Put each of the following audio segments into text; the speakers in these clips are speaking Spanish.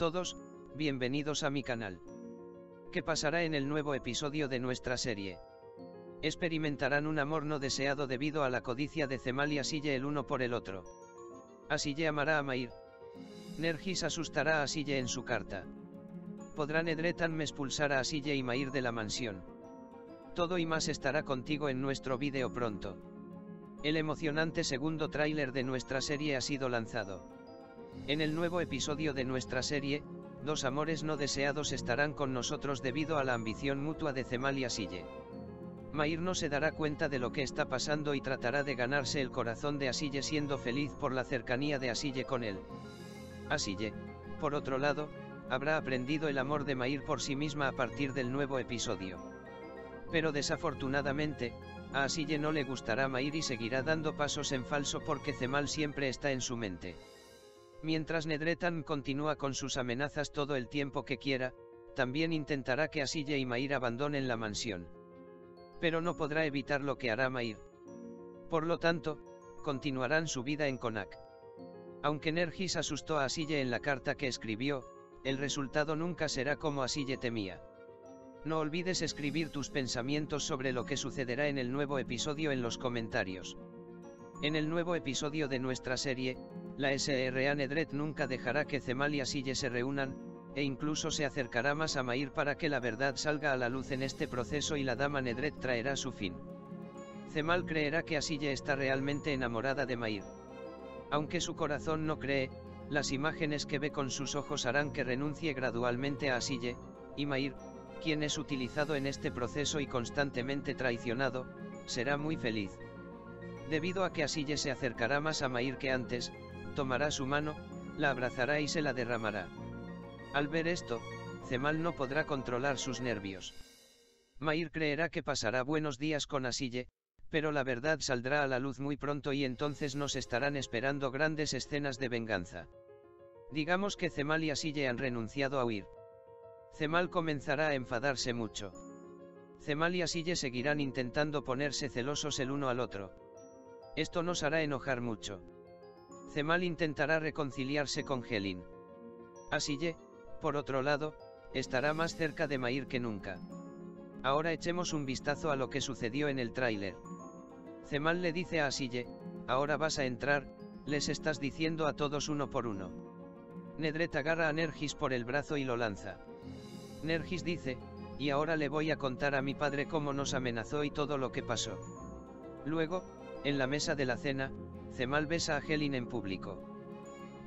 todos, bienvenidos a mi canal. ¿Qué pasará en el nuevo episodio de nuestra serie? Experimentarán un amor no deseado debido a la codicia de Cemal y Asille el uno por el otro. Asille amará a Mair. Nergis asustará a Asille en su carta. Podrán Edretan me expulsar a Asille y Mair de la mansión. Todo y más estará contigo en nuestro vídeo pronto. El emocionante segundo tráiler de nuestra serie ha sido lanzado. En el nuevo episodio de nuestra serie, dos amores no deseados estarán con nosotros debido a la ambición mutua de Cemal y Asille. Mair no se dará cuenta de lo que está pasando y tratará de ganarse el corazón de Asille siendo feliz por la cercanía de Asille con él. Asille, por otro lado, habrá aprendido el amor de Mair por sí misma a partir del nuevo episodio. Pero desafortunadamente, a Asille no le gustará Mair y seguirá dando pasos en falso porque Cemal siempre está en su mente. Mientras Nedretan continúa con sus amenazas todo el tiempo que quiera, también intentará que Asille y Mair abandonen la mansión. Pero no podrá evitar lo que hará Mair. Por lo tanto, continuarán su vida en Konak. Aunque Nergis asustó a Asille en la carta que escribió, el resultado nunca será como Asille temía. No olvides escribir tus pensamientos sobre lo que sucederá en el nuevo episodio en los comentarios. En el nuevo episodio de nuestra serie, la SRA Nedret nunca dejará que Cemal y Asille se reúnan, e incluso se acercará más a Mair para que la verdad salga a la luz en este proceso y la dama Nedret traerá su fin. Cemal creerá que Asille está realmente enamorada de Mair. Aunque su corazón no cree, las imágenes que ve con sus ojos harán que renuncie gradualmente a Asille, y Mair, quien es utilizado en este proceso y constantemente traicionado, será muy feliz. Debido a que Asille se acercará más a Mair que antes, tomará su mano, la abrazará y se la derramará. Al ver esto, Cemal no podrá controlar sus nervios. Mair creerá que pasará buenos días con Asille, pero la verdad saldrá a la luz muy pronto y entonces nos estarán esperando grandes escenas de venganza. Digamos que Cemal y Asille han renunciado a huir. Cemal comenzará a enfadarse mucho. Cemal y Asille seguirán intentando ponerse celosos el uno al otro. Esto nos hará enojar mucho. Cemal intentará reconciliarse con Helin. Asille, por otro lado, estará más cerca de Mair que nunca. Ahora echemos un vistazo a lo que sucedió en el tráiler. Cemal le dice a Asille, ahora vas a entrar, les estás diciendo a todos uno por uno. Nedret agarra a Nergis por el brazo y lo lanza. Nergis dice, y ahora le voy a contar a mi padre cómo nos amenazó y todo lo que pasó. Luego, en la mesa de la cena, Cemal besa a Helin en público.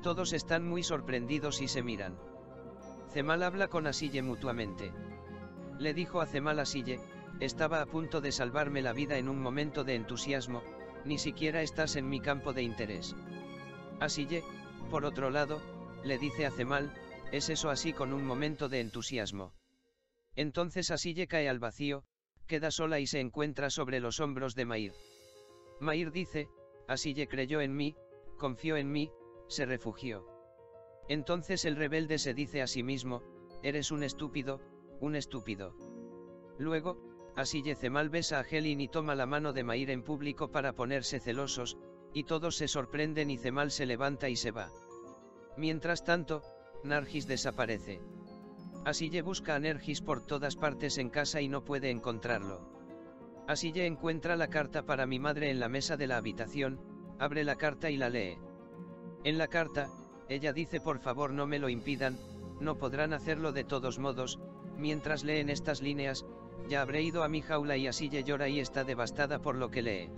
Todos están muy sorprendidos y se miran. Cemal habla con Asille mutuamente. Le dijo a Cemal Asille, estaba a punto de salvarme la vida en un momento de entusiasmo, ni siquiera estás en mi campo de interés. Asille, por otro lado, le dice a Cemal, es eso así con un momento de entusiasmo. Entonces Asille cae al vacío, queda sola y se encuentra sobre los hombros de Mair. Mair dice, Asille creyó en mí, confió en mí, se refugió. Entonces el rebelde se dice a sí mismo, eres un estúpido, un estúpido. Luego, Asille Cemal besa a Helin y toma la mano de Mair en público para ponerse celosos, y todos se sorprenden y Cemal se levanta y se va. Mientras tanto, Nargis desaparece. Asille busca a Nergis por todas partes en casa y no puede encontrarlo. Asille encuentra la carta para mi madre en la mesa de la habitación, abre la carta y la lee. En la carta, ella dice por favor no me lo impidan, no podrán hacerlo de todos modos, mientras leen estas líneas, ya habré ido a mi jaula y Asille llora y está devastada por lo que lee.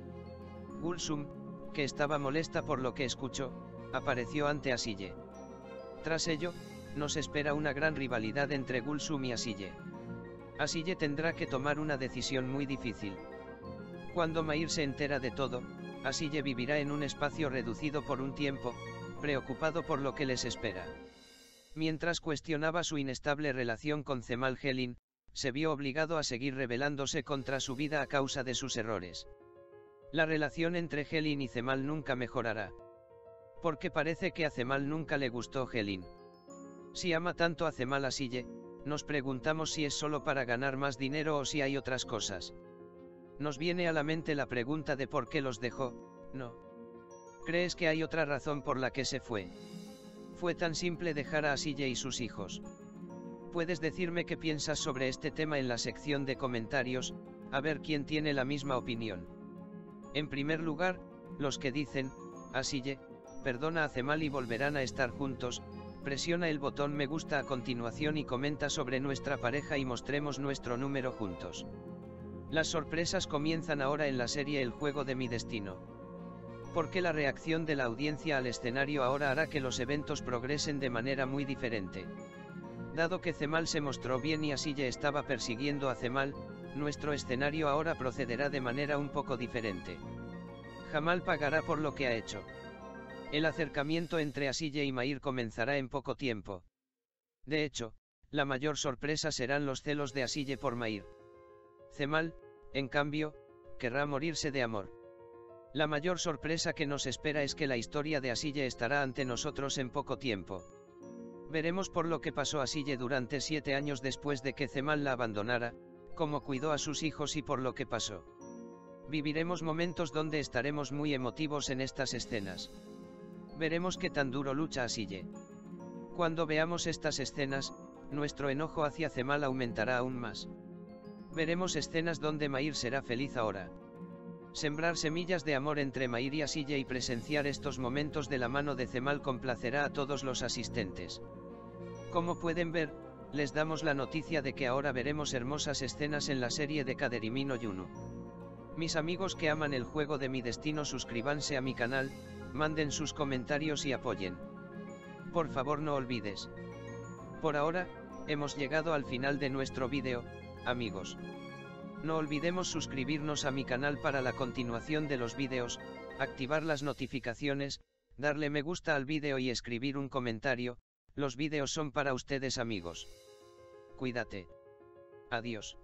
Gulsum, que estaba molesta por lo que escuchó, apareció ante Asille. Tras ello, nos espera una gran rivalidad entre Gulsum y Asille. Asille tendrá que tomar una decisión muy difícil. Cuando Mair se entera de todo, Asille vivirá en un espacio reducido por un tiempo, preocupado por lo que les espera. Mientras cuestionaba su inestable relación con Cemal Helin, se vio obligado a seguir rebelándose contra su vida a causa de sus errores. La relación entre Helin y Cemal nunca mejorará. Porque parece que a Cemal nunca le gustó Helin. Si ama tanto a Cemal Asille, nos preguntamos si es solo para ganar más dinero o si hay otras cosas. Nos viene a la mente la pregunta de por qué los dejó, no. ¿Crees que hay otra razón por la que se fue? Fue tan simple dejar a Asille y sus hijos. Puedes decirme qué piensas sobre este tema en la sección de comentarios, a ver quién tiene la misma opinión. En primer lugar, los que dicen, Asille, perdona a Cemal y volverán a estar juntos, presiona el botón me gusta a continuación y comenta sobre nuestra pareja y mostremos nuestro número juntos. Las sorpresas comienzan ahora en la serie El juego de mi destino. Porque la reacción de la audiencia al escenario ahora hará que los eventos progresen de manera muy diferente. Dado que Cemal se mostró bien y Asille estaba persiguiendo a Cemal, nuestro escenario ahora procederá de manera un poco diferente. Jamal pagará por lo que ha hecho. El acercamiento entre Asille y Mair comenzará en poco tiempo. De hecho, la mayor sorpresa serán los celos de Asille por Mair. Cemal, en cambio, querrá morirse de amor. La mayor sorpresa que nos espera es que la historia de Asille estará ante nosotros en poco tiempo. Veremos por lo que pasó Asille durante siete años después de que Cemal la abandonara, cómo cuidó a sus hijos y por lo que pasó. Viviremos momentos donde estaremos muy emotivos en estas escenas. Veremos qué tan duro lucha Asille. Cuando veamos estas escenas, nuestro enojo hacia Cemal aumentará aún más. Veremos escenas donde Mair será feliz ahora. Sembrar semillas de amor entre Mair y Asille y presenciar estos momentos de la mano de Cemal complacerá a todos los asistentes. Como pueden ver, les damos la noticia de que ahora veremos hermosas escenas en la serie de Kaderimino Yuno. Mis amigos que aman el juego de mi destino suscríbanse a mi canal, manden sus comentarios y apoyen. Por favor no olvides. Por ahora, hemos llegado al final de nuestro vídeo, amigos. No olvidemos suscribirnos a mi canal para la continuación de los vídeos, activar las notificaciones, darle me gusta al vídeo y escribir un comentario, los vídeos son para ustedes amigos. Cuídate. Adiós.